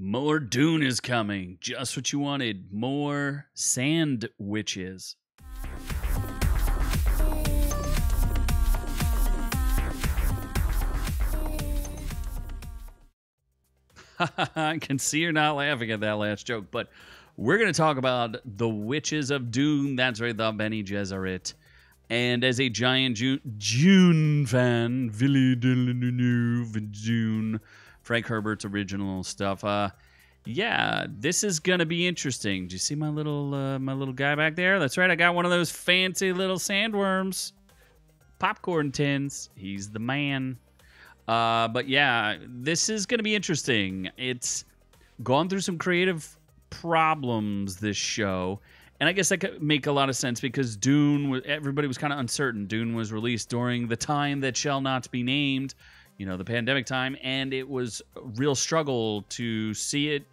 More Dune is coming. Just what you wanted. More sand witches. I can see you're not laughing at that last joke, but we're going to talk about the witches of Dune. That's right, the Bene Gesserit. And as a giant Dune, Dune fan, Villeneuve, Dune, Frank Herbert's original stuff. Uh, yeah, this is gonna be interesting. Do you see my little uh, my little guy back there? That's right. I got one of those fancy little sandworms, popcorn tins. He's the man. Uh, but yeah, this is gonna be interesting. It's gone through some creative problems this show and I guess that could make a lot of sense because Dune, everybody was kind of uncertain. Dune was released during the time that shall not be named, you know, the pandemic time, and it was a real struggle to see it.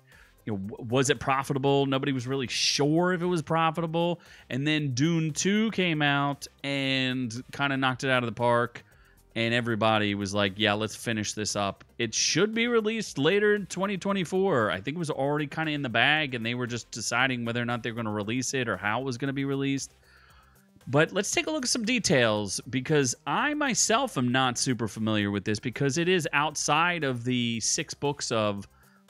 You know, was it profitable? Nobody was really sure if it was profitable. And then Dune 2 came out and kind of knocked it out of the park and everybody was like, "Yeah, let's finish this up." It should be released later in 2024. I think it was already kind of in the bag, and they were just deciding whether or not they're going to release it or how it was going to be released. But let's take a look at some details because I myself am not super familiar with this because it is outside of the six books of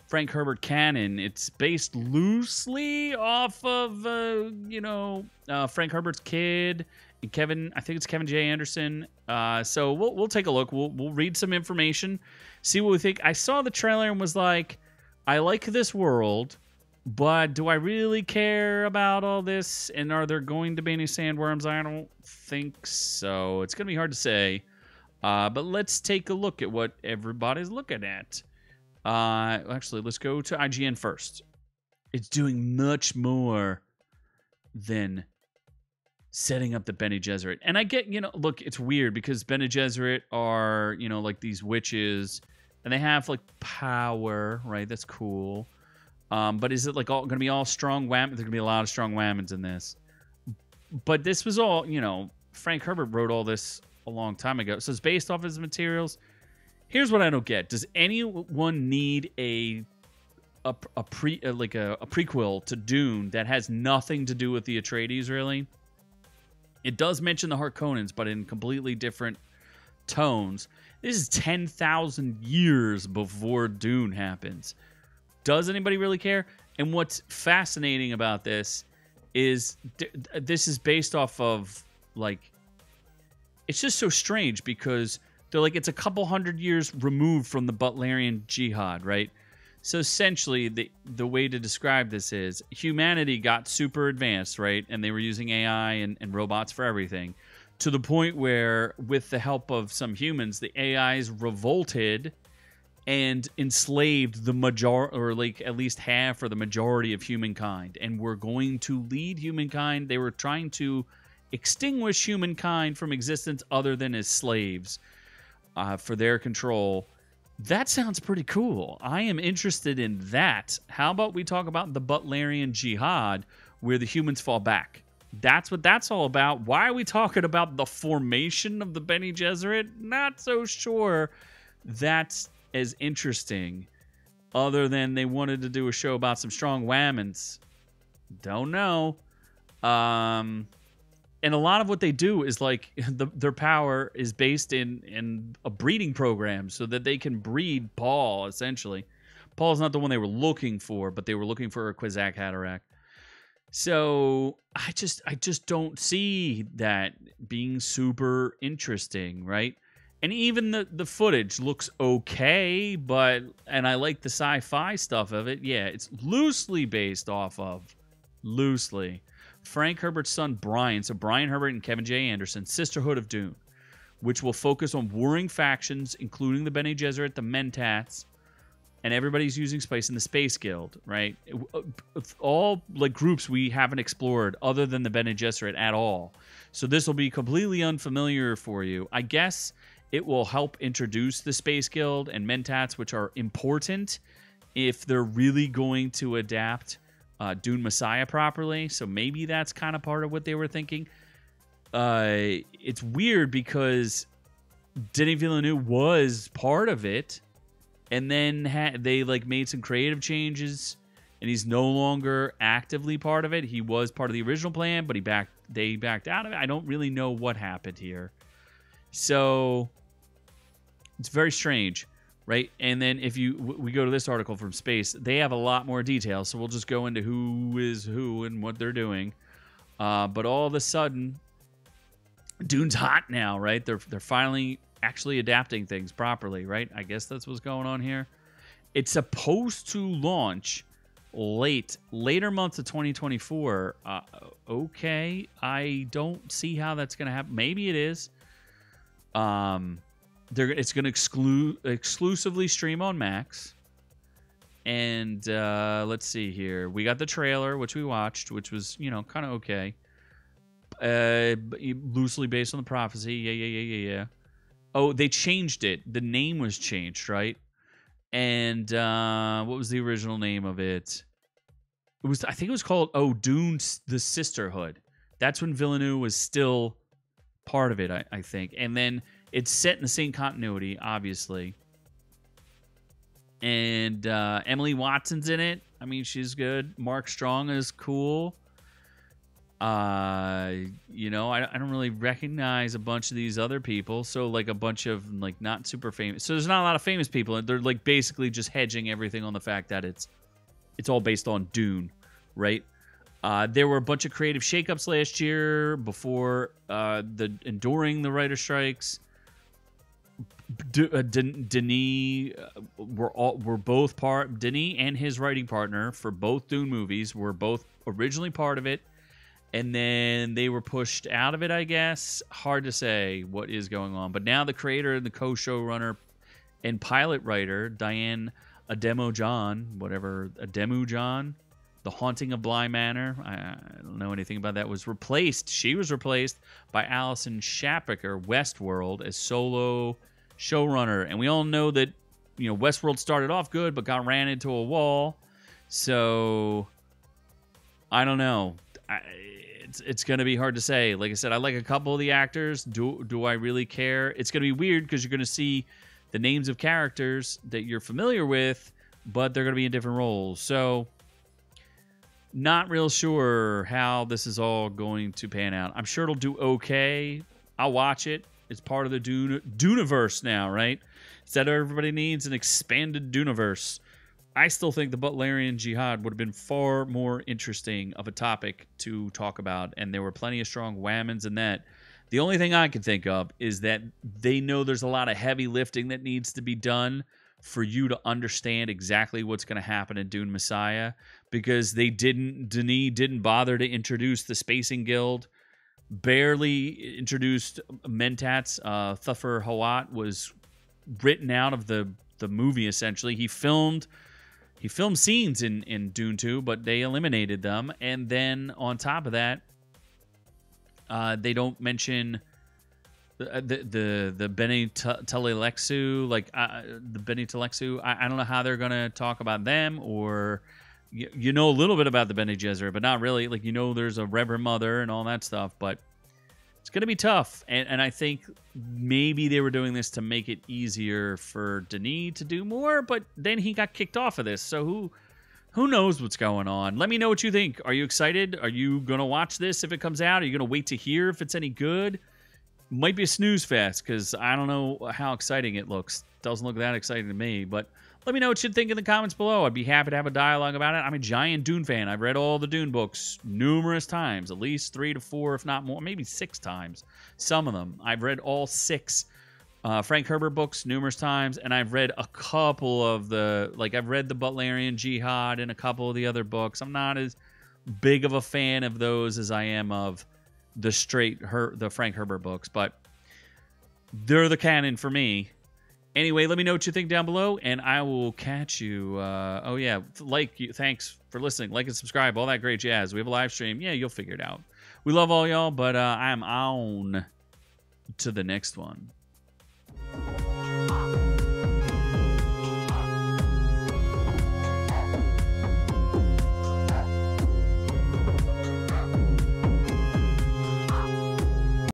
Frank Herbert canon. It's based loosely off of, uh, you know, uh, Frank Herbert's Kid and Kevin, I think it's Kevin J. Anderson. Uh, so we'll we'll take a look. We'll we'll read some information, see what we think. I saw the trailer and was like, I like this world, but do I really care about all this? And are there going to be any sandworms? I don't think so. It's gonna be hard to say. Uh, but let's take a look at what everybody's looking at. Uh, actually, let's go to IGN first. It's doing much more than setting up the Bene Gesserit. And I get, you know, look, it's weird because Bene Gesserit are, you know, like these witches and they have like power, right? That's cool. Um, but is it like all going to be all strong wham? There's going to be a lot of strong whammons in this. But this was all, you know, Frank Herbert wrote all this a long time ago. So it's based off his materials. Here's what I don't get. Does anyone need a a, a pre like a, a prequel to Dune that has nothing to do with the Atreides really? It does mention the Harkonnens, but in completely different tones. This is 10,000 years before Dune happens. Does anybody really care? And what's fascinating about this is this is based off of like it's just so strange because they're like it's a couple hundred years removed from the Butlerian Jihad, right? So essentially, the the way to describe this is humanity got super advanced, right? And they were using AI and, and robots for everything, to the point where, with the help of some humans, the AIs revolted and enslaved the major or like at least half or the majority of humankind, and were going to lead humankind. They were trying to extinguish humankind from existence, other than as slaves, uh, for their control that sounds pretty cool. I am interested in that. How about we talk about the Butlerian Jihad, where the humans fall back? That's what that's all about. Why are we talking about the formation of the Bene Gesserit? Not so sure that's as interesting, other than they wanted to do a show about some strong whammons. Don't know. Um, and a lot of what they do is like the, their power is based in in a breeding program so that they can breed Paul essentially. Paul's not the one they were looking for, but they were looking for a Kwisatz Haderach. So I just I just don't see that being super interesting, right? And even the the footage looks okay, but and I like the sci-fi stuff of it. Yeah, it's loosely based off of loosely Frank Herbert's son Brian, so Brian Herbert and Kevin J. Anderson, Sisterhood of Dune, which will focus on warring factions, including the Bene Gesserit, the Mentats, and everybody's using space in the Space Guild, right? Uh, all like groups we haven't explored other than the Bene Gesserit at all. So this will be completely unfamiliar for you. I guess it will help introduce the Space Guild and Mentats, which are important if they're really going to adapt uh, Dune Messiah properly. So maybe that's kind of part of what they were thinking. Uh, it's weird because Denis Villeneuve was part of it, and then ha- they like made some creative changes, and he's no longer actively part of it. He was part of the original plan, but he backed. They backed out of it. I don't really know what happened here, so it's very strange right? And then if you we go to this article from Space, they have a lot more details. So we'll just go into who is who and what they're doing. Uh, but all of a sudden, Dune's hot now, right? They're they're finally actually adapting things properly, right? I guess that's what's going on here. It's supposed to launch late later months of 2024. Uh, okay, I don't see how that's going to happen. Maybe it is. Um, they're it's going to exclude exclusively stream on Max. And uh, let's see here. We got the trailer, which we watched, which was you know kind of okay. Uh, loosely based on the prophecy. Yeah, yeah, yeah, yeah, yeah. Oh, they changed it. The name was changed, right? And uh, what was the original name of it? It was I think it was called Oh Dune: The Sisterhood. That's when Villeneuve was still part of it, I, I think. And then it's set in the same continuity, obviously. And uh, Emily Watson's in it. I mean, she's good. Mark Strong is cool. Uh, you know, I, I don't really recognize a bunch of these other people. So, like, a bunch of, like, not super famous. So, there's not a lot of famous people. And they're, like, basically just hedging everything on the fact that it's it's all based on Dune, right? Uh, there were a bunch of creative shakeups last year before uh, the enduring the writer strikes. D- uh, Denis uh, were all were both part. Denis and his writing partner for both Dune movies were both originally part of it, and then they were pushed out of it. I guess hard to say what is going on. But now the creator and the co-showrunner and pilot writer Diane Ademo John, whatever Ademu John, The Haunting of Bly Manor. I, I, don't know anything about that. Was replaced. She was replaced by Alison Schapker, Westworld, as solo showrunner. And we all know that, you know, Westworld started off good, but got ran into a wall. So I don't know. I, it's it's going to be hard to say. Like I said, I like a couple of the actors. Do do I really care? It's going to be weird because you're going to see the names of characters that you're familiar with, but they're going to be in different roles. So not real sure how this is all going to pan out. I'm sure it'll do okay. I'll watch it. It's part of the Dune Duneverse now, right? Instead, everybody needs an expanded Duneverse. I still think the Butlerian Jihad would have been far more interesting of a topic to talk about, and there were plenty of strong whammons in that. The only thing I can think of is that they know there's a lot of heavy lifting that needs to be done for you to understand exactly what's going to happen in Dune Messiah because they didn't Denis didn't bother to introduce the Spacing Guild barely introduced Mentats. Uh, Thufir Hawat was written out of the the movie essentially. He filmed he filmed scenes in in Dune 2, but they eliminated them. And then on top of that, uh, they don't mention the the the, the Bene Tleilaxu, like uh, the Bene Tleilaxu. I, I don't know how they're gonna talk about them or you, you know a little bit about the Bene Gesserit, but not really. Like you know, there's a Reverend Mother and all that stuff, but it's gonna be tough. And and I think maybe they were doing this to make it easier for Denis to do more, but then he got kicked off of this. So who who knows what's going on? Let me know what you think. Are you excited? Are you gonna watch this if it comes out? Are you gonna wait to hear if it's any good? Might be a snooze fest because I don't know how exciting it looks. Doesn't look that exciting to me, but let me know what you think in the comments below. I'd be happy to have a dialogue about it. I'm a giant Dune fan. I've read all the Dune books numerous times, at least three to four, if not more, maybe six times. Some of them. I've read all six uh, Frank Herbert books numerous times, and I've read a couple of the, like, I've read the Butlerian Jihad and a couple of the other books. I'm not as big of a fan of those as I am of the straight, her, the Frank Herbert books, but they're the canon for me Anyway, let me know what you think down below, and I will catch you. Uh, oh yeah, like you. Thanks for listening. Like and subscribe. All that great jazz. We have a live stream. Yeah, you'll figure it out. We love all y'all, but uh, I'm on to the next one.